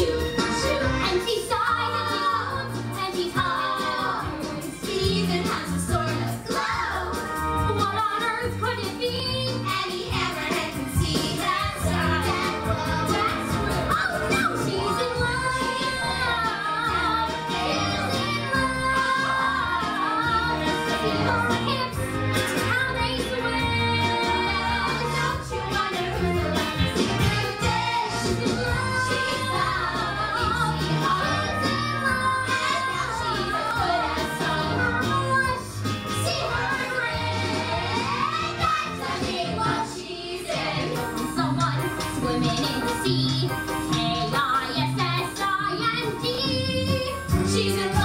you. She's a